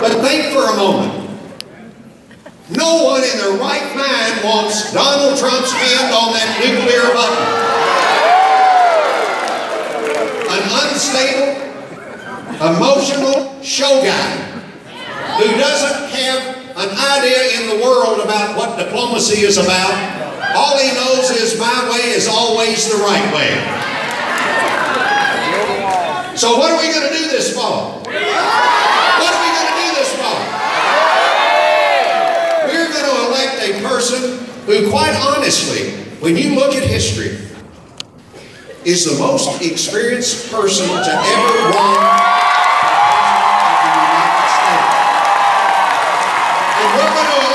But think for a moment. No one in their right mind wants Donald Trump's hand on that nuclear button. An unstable, emotional show guy who doesn't have an idea in the world about what diplomacy is about. All he knows is my way is always the right way. So what are we going to do this fall? person who, quite honestly, when you look at history, is the most experienced person to ever run. And we're going to